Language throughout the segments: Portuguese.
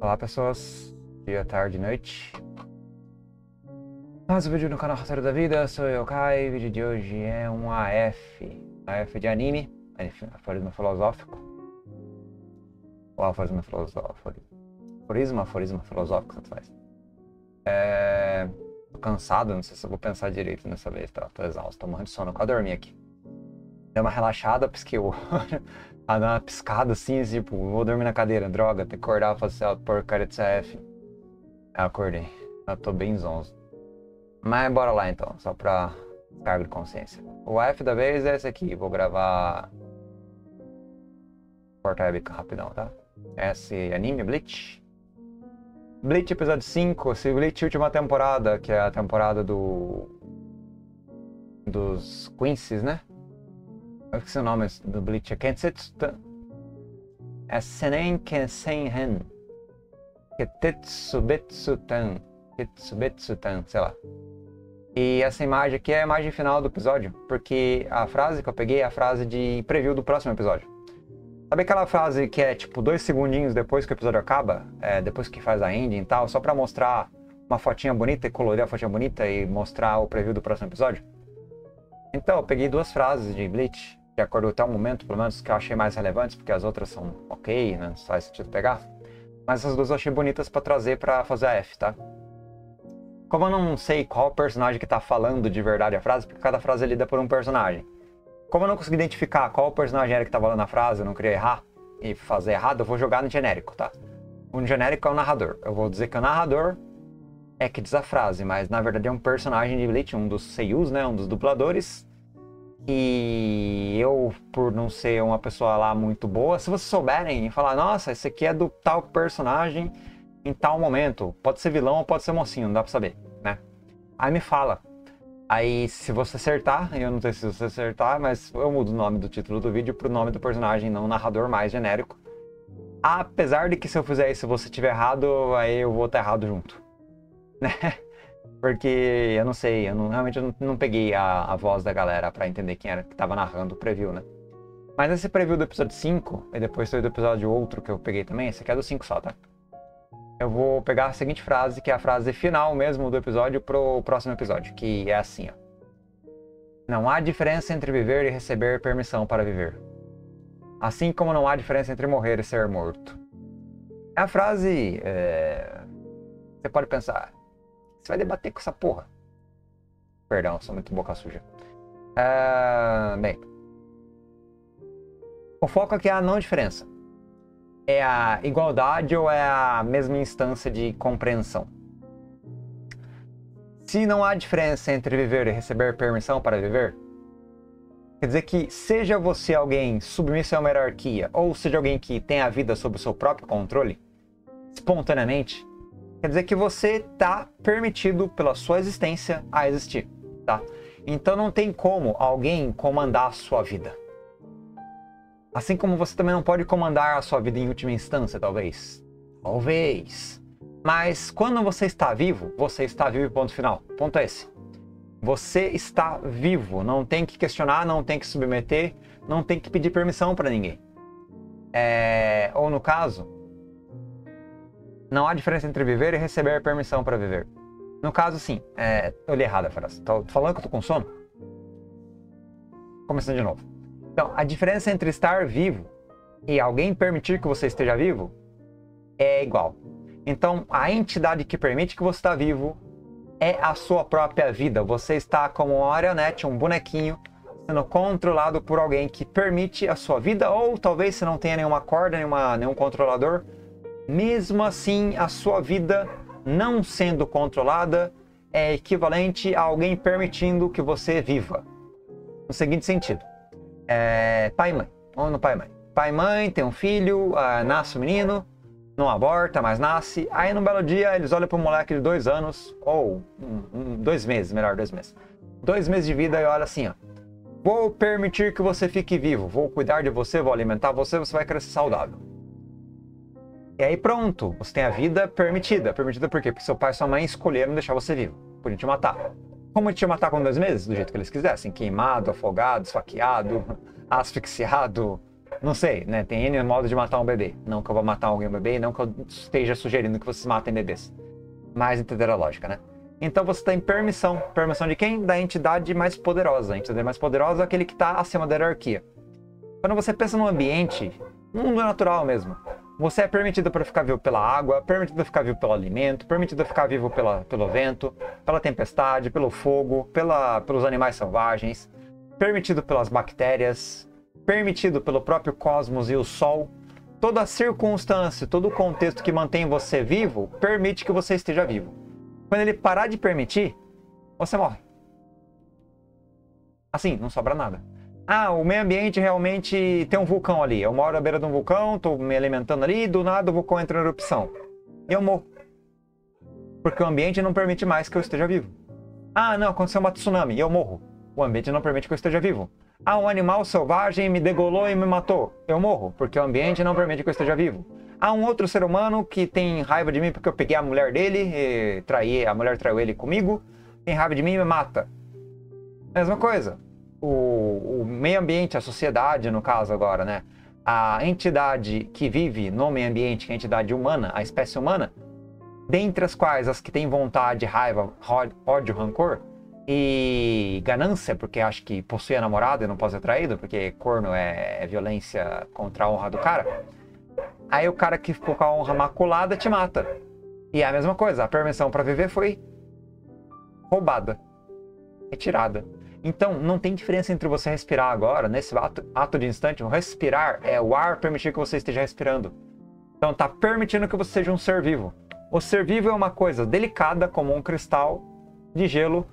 Olá pessoas, dia, tarde, noite. Mais um vídeo no canal Roteiro da Vida, sou eu, Kai. O vídeo de hoje é um AF. AF de anime, aforismo filosófico. Ou aforismo filosófico. Aforismo, aforismo filosófico, tanto faz. É... Tô cansado, não sei se eu vou pensar direito nessa vez, tá? Tô exausto, tô morrendo de sono, quase dormi aqui. Deu uma relaxada, pisquei o olho, a dar uma piscada assim, tipo, vou dormir na cadeira, droga, que acordar pra fazer a porcaria de CF. Acordei, eu tô bem zonzo. Mas bora lá então, só pra cargo de consciência. O F da vez é esse aqui, vou gravar. Cortar a bica rapidão, tá? Esse anime, Bleach. Bleach episódio 5, se Bleach última temporada, que é a temporada do. dos Quincy's, né? Eu esqueci o nome do Bleach. É Kensetsutan. É Senen Kensenhen. Ketetsubetsutan. Ketsubetsutan, sei lá. E essa imagem aqui é a imagem final do episódio, porque a frase que eu peguei é a frase de preview do próximo episódio. Sabe aquela frase que é tipo dois segundinhos depois que o episódio acaba? É, depois que faz a ending e tal, só pra mostrar uma fotinha bonita e colorir a fotinha bonita e mostrar o preview do próximo episódio? Então, eu peguei duas frases de Bleach de acordo até o momento, pelo menos que eu achei mais relevantes, porque as outras são ok, né? Não faz sentido pegar. Mas essas duas eu achei bonitas para trazer para fazer a F, tá? Como eu não sei qual personagem que tá falando de verdade a frase, porque cada frase é lida por um personagem. Como eu não consegui identificar qual personagem era que tá falando a frase, eu não queria errar e fazer errado, eu vou jogar no genérico, tá? O genérico é o narrador. Eu vou dizer que o narrador é que diz a frase, mas na verdade é um personagem de Bleach, um dos seiyus, né? Um dos dubladores e eu, por não ser uma pessoa lá muito boa, se vocês souberem e falar, nossa, esse aqui é do tal personagem em tal momento, pode ser vilão ou pode ser mocinho, não dá pra saber, né? Aí me fala. Aí, se você acertar, eu não sei se você acertar, mas eu mudo o nome do título do vídeo pro nome do personagem, não narrador mais genérico. Apesar de que se eu fizer isso e você tiver errado, aí eu vou estar errado junto. Né? Porque eu não sei, eu não, realmente eu não, não peguei a, a, voz da galera para entender quem era que tava narrando o preview, né? Mas esse preview do episódio 5, e depois foi do episódio outro que eu peguei também, esse aqui é do 5 só, tá? Eu vou pegar a seguinte frase, que é a frase final mesmo do episódio, pro próximo episódio, que é assim, ó. Não há diferença entre viver e receber permissão para viver. Assim como não há diferença entre morrer e ser morto. É a frase. É... Você pode pensar, você vai debater com essa porra. Perdão, sou muito boca suja. Uh, bem. O foco aqui é a não diferença. É a igualdade ou é a mesma instância de compreensão? Se não há diferença entre viver e receber permissão para viver, quer dizer que seja você alguém submisso a uma hierarquia ou seja alguém que tem a vida sob o seu próprio controle, espontaneamente, Quer dizer que você está permitido pela sua existência a existir, tá? Então não tem como alguém comandar a sua vida. Assim como você também não pode comandar a sua vida em última instância, talvez. Talvez. Mas quando você está vivo, você está vivo ponto final. Ponto é esse. Você está vivo, não tem que questionar, não tem que submeter, não tem que pedir permissão para ninguém. É... Ou no caso, não há diferença entre viver e receber permissão para viver. No caso, sim. É, eu li errado a frase. Tô falando que eu tô com sono? Começando de novo. Então, a diferença entre estar vivo e alguém permitir que você esteja vivo é igual. Então, a entidade que permite que você está vivo é a sua própria vida. Você está como uma marionete, um bonequinho, sendo controlado por alguém que permite a sua vida, ou talvez você não tenha nenhuma corda, nenhuma, nenhum controlador, mesmo assim, a sua vida não sendo controlada é equivalente a alguém permitindo que você viva. No seguinte sentido: é, pai e mãe. Ou no pai e mãe. Pai e mãe tem um filho, uh, nasce o um menino, não aborta, mas nasce. Aí num belo dia eles olham para um moleque de dois anos, ou um, dois meses, melhor, dois meses. Dois meses de vida e olha assim, ó. Vou permitir que você fique vivo, vou cuidar de você, vou alimentar você, você vai crescer saudável. E aí pronto, você tem a vida permitida. Permitida por quê? Porque seu pai e sua mãe escolheram deixar você vivo. Podiam te matar. Como te matar com dois meses? Do jeito que eles quisessem. Queimado, afogado, esfaqueado, asfixiado, Não sei, né? Tem N modos de matar um bebê. Não que eu vou matar alguém um bebê, não que eu esteja sugerindo que vocês matem bebês. Mas entenderam a lógica, né? Então você tem permissão. Permissão de quem? Da entidade mais poderosa. A entidade mais poderosa é aquele que está acima da hierarquia. Quando você pensa num ambiente, um mundo natural mesmo, você é permitido para ficar vivo pela água, permitido ficar vivo pelo alimento, permitido ficar vivo pela, pelo vento, pela tempestade, pelo fogo, pela, pelos animais selvagens, permitido pelas bactérias, permitido pelo próprio cosmos e o sol. Toda circunstância, todo o contexto que mantém você vivo permite que você esteja vivo. Quando ele parar de permitir, você morre. Assim, não sobra nada. Ah, o meio ambiente realmente tem um vulcão ali. Eu moro à beira de um vulcão, estou me alimentando ali, do nada o vulcão entra em erupção. Eu morro. Porque o ambiente não permite mais que eu esteja vivo. Ah, não, aconteceu uma tsunami e eu morro. O ambiente não permite que eu esteja vivo. Ah, um animal selvagem me degolou e me matou. Eu morro, porque o ambiente não permite que eu esteja vivo. Há um outro ser humano que tem raiva de mim porque eu peguei a mulher dele, e traí, a mulher traiu ele comigo, tem raiva de mim e me mata. Mesma coisa. O, o meio ambiente, a sociedade, no caso agora, né? A entidade que vive no meio ambiente, que é a entidade humana, a espécie humana, dentre as quais as que têm vontade, raiva, ódio, rancor, e ganância, porque acho que possui a namorada e não pode ser traído, porque corno é, é violência contra a honra do cara. Aí o cara que ficou com a honra maculada te mata. E é a mesma coisa, a permissão para viver foi roubada, retirada. Então, não tem diferença entre você respirar agora, nesse ato, ato de instante. O respirar é o ar permitir que você esteja respirando. Então, está permitindo que você seja um ser vivo. O ser vivo é uma coisa delicada, como um cristal de gelo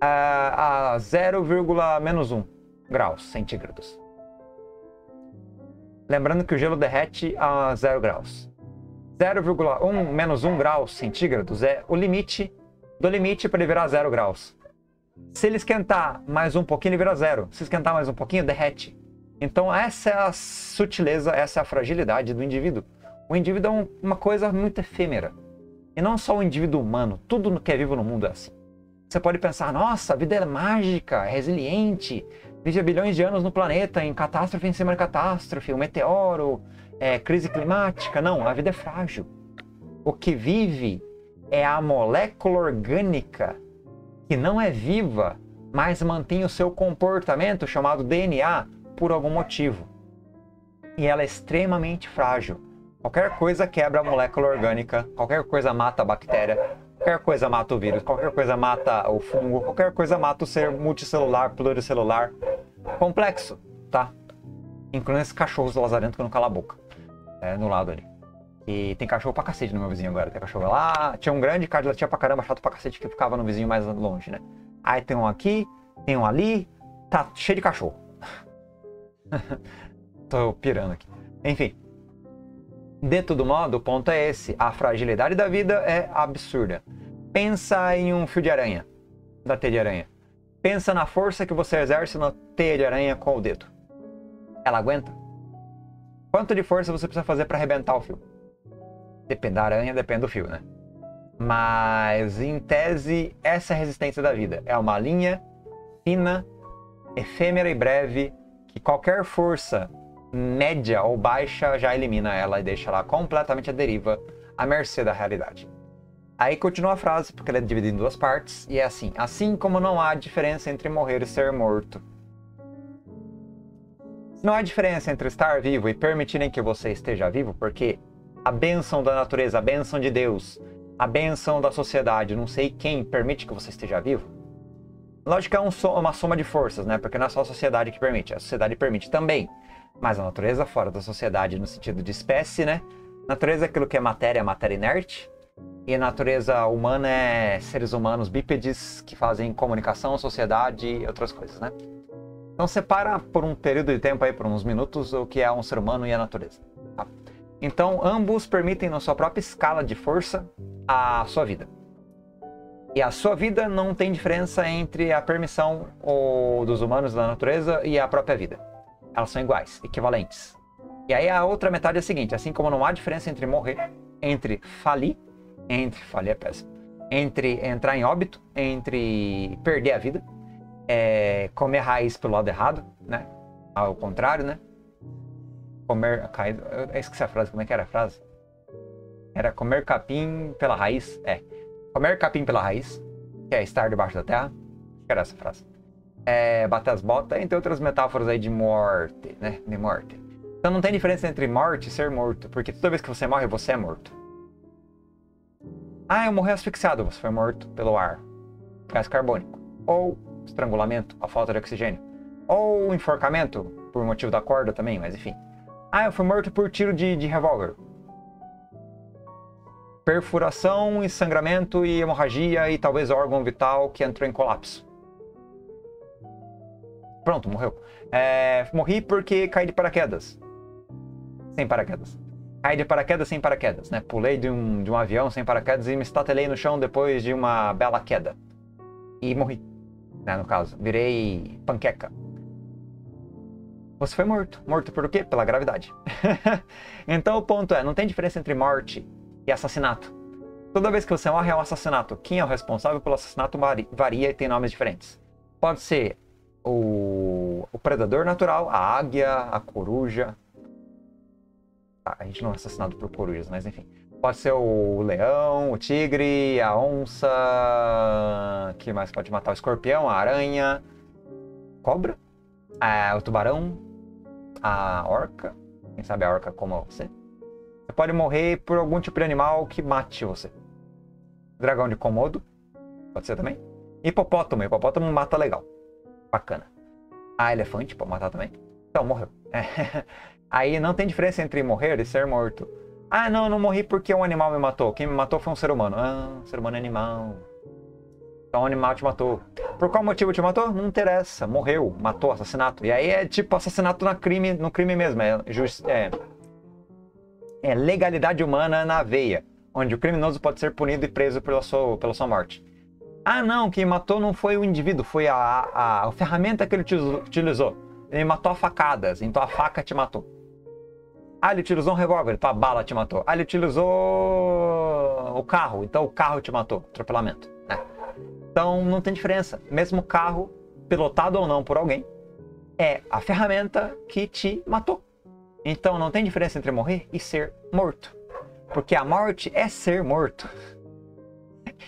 a, a 0,-1 graus centígrados. Lembrando que o gelo derrete a 0 graus. 0,1 menos 1 graus centígrados é o limite do limite para ele virar 0 graus. Se ele esquentar mais um pouquinho, ele vira zero. Se esquentar mais um pouquinho, derrete. Então essa é a sutileza, essa é a fragilidade do indivíduo. O indivíduo é uma coisa muito efêmera. E não só o indivíduo humano, tudo que é vivo no mundo é assim. Você pode pensar, nossa, a vida é mágica, é resiliente, vive bilhões de anos no planeta, em catástrofe em cima de catástrofe, um meteoro, é, crise climática. Não, a vida é frágil. O que vive é a molécula orgânica que não é viva, mas mantém o seu comportamento chamado DNA por algum motivo. E ela é extremamente frágil. Qualquer coisa quebra a molécula orgânica, qualquer coisa mata a bactéria, Qualquer coisa mata o vírus, qualquer coisa mata o fungo, qualquer coisa mata o ser multicelular, pluricelular. Complexo, tá? Incluindo esses cachorros lazarentos que não cala a boca. É, no lado ali. E tem cachorro pra cacete no meu vizinho agora. Tem cachorro lá. Tinha um grande, cara tinha pra caramba, chato pra cacete, que ficava no vizinho mais longe, né? Aí tem um aqui, tem um ali. Tá cheio de cachorro. Tô pirando aqui. Enfim. De todo modo, o ponto é esse: a fragilidade da vida é absurda. Pensa em um fio de aranha, da teia de aranha. Pensa na força que você exerce na teia de aranha com o dedo. Ela aguenta? Quanto de força você precisa fazer para arrebentar o fio? Depende da aranha, depende do fio, né? Mas, em tese, essa é a resistência da vida. É uma linha fina, efêmera e breve que qualquer força média ou baixa já elimina ela e deixa ela completamente à deriva, à mercê da realidade. Aí continua a frase, porque ela é dividida em duas partes, e é assim: Assim como não há diferença entre morrer e ser morto. Não há diferença entre estar vivo e permitirem que você esteja vivo, porque a bênção da natureza, a bênção de Deus, a bênção da sociedade, não sei quem permite que você esteja vivo. Lógico que é um uma soma de forças, né? Porque não é só a sociedade que permite, a sociedade permite também. Mas a natureza fora da sociedade no sentido de espécie, né? Natureza é aquilo que é matéria, matéria inerte. E a natureza humana é seres humanos bípedes que fazem comunicação, sociedade e outras coisas, né? Então separa por um período de tempo aí, por uns minutos, o que é um ser humano e a natureza. Então ambos permitem na sua própria escala de força a sua vida. E a sua vida não tem diferença entre a permissão dos humanos da natureza e a própria vida elas são iguais, equivalentes. E aí a outra metade é a seguinte: assim como não há diferença entre morrer, entre falir, entre falir é péssimo, entre entrar em óbito, entre perder a vida, é, comer raiz pelo lado errado, né? Ao contrário, né? Comer. Caído, eu esqueci a frase, como é que era a frase? Era comer capim pela raiz. É. Comer capim pela raiz, que é estar debaixo da terra. Que era essa frase. É, bater as botas, entre outras metáforas aí de morte, né? De morte. Então não tem diferença entre morte e ser morto, porque toda vez que você morre, você é morto. Ah, eu morri asfixiado, você foi morto pelo ar, gás carbônico. Ou estrangulamento, a falta de oxigênio. Ou enforcamento, por motivo da corda também, mas enfim. Ah, eu fui morto por tiro de, de revólver. Perfuração, sangramento e hemorragia e talvez órgão vital que entrou em colapso. Pronto, morreu. É, morri porque caí de paraquedas. Sem paraquedas. Caí de paraquedas sem paraquedas, né? Pulei de um, de um avião sem paraquedas e me estatelei no chão depois de uma bela queda. E morri, né, no caso. Virei panqueca. Você foi morto. Morto por quê? Pela gravidade. então o ponto é, não tem diferença entre morte e assassinato. Toda vez que você morre é um assassinato. Quem é o responsável pelo assassinato varia e tem nomes diferentes. Pode ser o, o predador natural, a águia, a coruja. Ah, a gente não é assassinado por corujas, mas enfim. Pode ser o leão, o tigre, a onça. que mais pode matar? O escorpião, a aranha, cobra, o tubarão, a orca. Quem sabe a orca como você? Você pode morrer por algum tipo de animal que mate você. Dragão de Komodo, pode ser também. Hipopótamo, hipopótamo mata legal. Bacana. Ah, elefante pode matar também. Então, morreu. É. Aí não tem diferença entre morrer e ser morto. Ah, não, não morri porque um animal me matou. Quem me matou foi um ser humano. Ah, ser humano é animal. Então o animal te matou. Por qual motivo te matou? Não interessa. Morreu, matou, assassinato. E aí é tipo assassinato no crime, no crime mesmo. É, just, é, é legalidade humana na veia, onde o criminoso pode ser punido e preso pela sua, pela sua morte. Ah, não, quem matou não foi o indivíduo, foi a, a, a ferramenta que ele utilizou. Ele matou a facadas, então a faca te matou. Ah, ele utilizou um revólver, então a bala te matou. Ah, ele utilizou o carro, então o carro te matou. Atropelamento. Então não tem diferença. Mesmo carro, pilotado ou não por alguém, é a ferramenta que te matou. Então não tem diferença entre morrer e ser morto. Porque a morte é ser morto.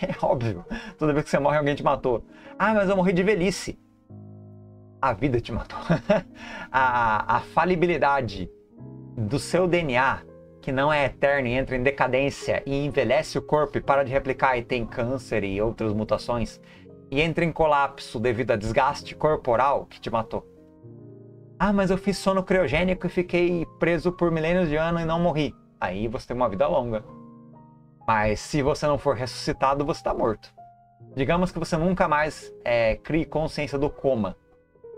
É óbvio. Toda vez que você morre, alguém te matou. Ah, mas eu morri de velhice. A vida te matou. a, a falibilidade do seu DNA, que não é eterno e entra em decadência e envelhece o corpo e para de replicar e tem câncer e outras mutações, e entra em colapso devido a desgaste corporal que te matou. Ah, mas eu fiz sono criogênico e fiquei preso por milênios de anos e não morri. Aí você tem uma vida longa. Mas se você não for ressuscitado, você está morto. Digamos que você nunca mais é, crie consciência do coma.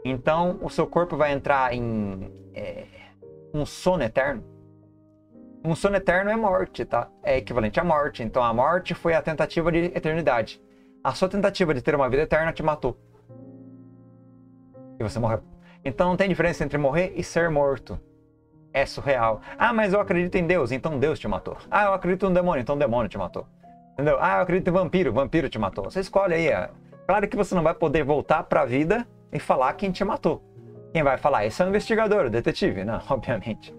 Então o seu corpo vai entrar em é, um sono eterno. Um sono eterno é morte, tá? É equivalente à morte. Então a morte foi a tentativa de eternidade. A sua tentativa de ter uma vida eterna te matou. E você morreu. Então não tem diferença entre morrer e ser morto. É surreal. Ah, mas eu acredito em Deus, então Deus te matou. Ah, eu acredito no demônio, então o demônio te matou. Entendeu? Ah, eu acredito em vampiro, vampiro te matou. Você escolhe aí. É. Claro que você não vai poder voltar para a vida e falar quem te matou. Quem vai falar? Esse é o investigador, o detetive? Não, obviamente.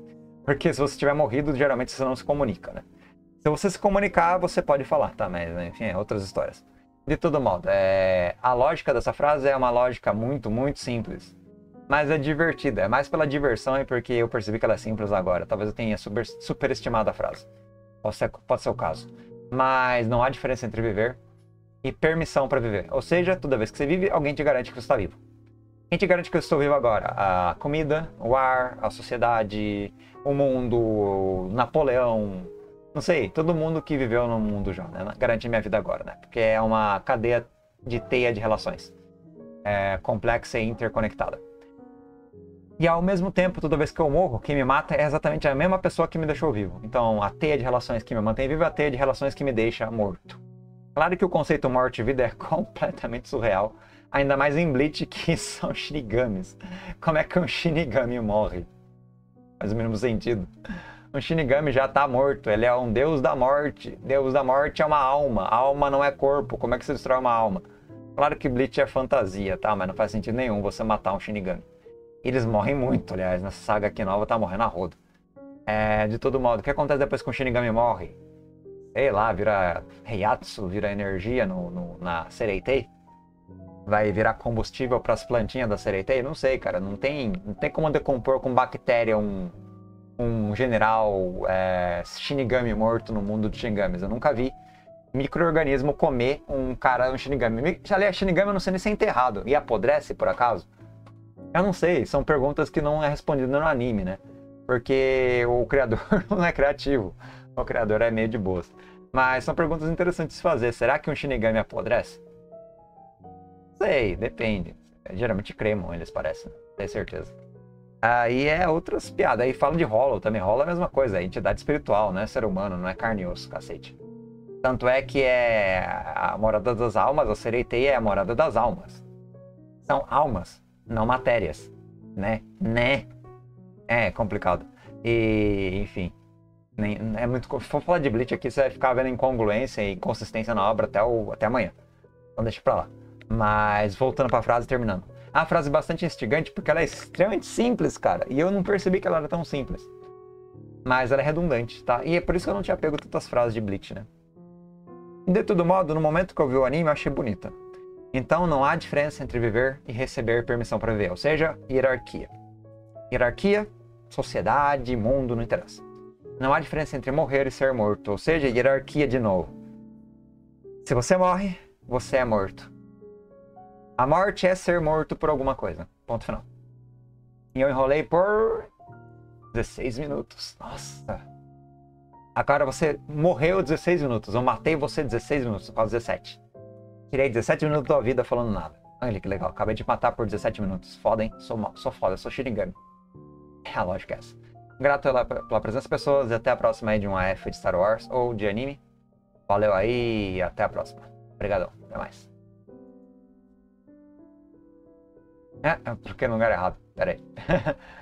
Porque se você tiver morrido, geralmente você não se comunica, né? Se você se comunicar, você pode falar, tá? Mas, enfim, é outras histórias. De todo modo, é... a lógica dessa frase é uma lógica muito, muito simples mas é divertida. É mais pela diversão e porque eu percebi que ela é simples agora. Talvez eu tenha super, superestimado a frase. Pode ser, pode ser o caso. Mas não há diferença entre viver e permissão para viver. Ou seja, toda vez que você vive, alguém te garante que você está vivo. Quem te garante que eu estou vivo agora? A comida, o ar, a sociedade, o mundo, Napoleão, não sei, todo mundo que viveu no mundo já, né? Garante minha vida agora, né? Porque é uma cadeia de teia de relações. É complexa e interconectada. E ao mesmo tempo, toda vez que eu morro, quem me mata é exatamente a mesma pessoa que me deixou vivo. Então, a teia de relações que me mantém vivo é a teia de relações que me deixa morto. Claro que o conceito morte e vida é completamente surreal, ainda mais em Bleach que são shinigamis. Como é que um shinigami morre? Faz o mínimo sentido. Um shinigami já está morto, ele é um deus da morte. Deus da morte é uma alma, alma não é corpo. Como é que se destrói uma alma? Claro que Bleach é fantasia, tá? Mas não faz sentido nenhum você matar um shinigami. Eles morrem muito, aliás, nessa saga aqui nova tá morrendo a rodo. É, de todo modo, o que acontece depois que o Shinigami morre? Sei lá, vira Heiatsu, vira energia no, no na Sereitei? Vai virar combustível para as plantinhas da Sereitei? Não sei, cara. Não tem, não tem como decompor com bactéria um, um general é, Shinigami morto no mundo dos Shinigamis. Eu nunca vi microorganismo comer um cara, um Shinigami. Aliás, Shinigami eu não sei nem se é enterrado. E apodrece, por acaso? Eu não sei. São perguntas que não é respondida no anime, né? porque o criador não é criativo. O criador é meio de boas. Mas são perguntas interessantes de fazer. Será que um Shinigami apodrece? Sei, depende. Geralmente cremam eles, parecem. Tenho certeza. Aí é outras piadas. Aí fala de Hollow também. Hollow é a mesma coisa. É entidade espiritual, não é ser humano, não é carne e osso, cacete. Tanto é que é a morada das almas, a Sereitei é a morada das almas. São almas, não matérias. Né? Né? É complicado. E, enfim. Nem, é muito. Se for falar de Bleach aqui, você vai ficar vendo incongruência e inconsistência na obra até, o, até amanhã. Então deixa pra lá. Mas voltando pra frase terminando. A frase é bastante instigante porque ela é extremamente simples, cara. E eu não percebi que ela era tão simples. Mas ela é redundante, tá? E é por isso que eu não tinha pego tantas frases de Bleach, né? De todo modo, no momento que eu vi o anime, eu achei bonita. Então não há diferença entre viver e receber permissão para viver, ou seja, hierarquia. Hierarquia sociedade, mundo, não interessa. Não há diferença entre morrer e ser morto, ou seja, hierarquia de novo. Se você morre, você é morto. A morte é ser morto por alguma coisa. Ponto final. E eu enrolei por 16 minutos. Nossa. Agora você morreu 16 minutos. Eu matei você 16 minutos, quase 17. Tirei 17 minutos da vida falando nada. Olha que legal. Acabei de matar por 17 minutos. Foda, hein? Sou, sou foda, sou Shinigami. É a lógica é essa. Grato pela, pela presença, pessoas, e até a próxima aí de um AF de Star Wars ou de anime. Valeu aí e até a próxima. Obrigadão, até mais. É, eu troquei no lugar errado. Pera aí.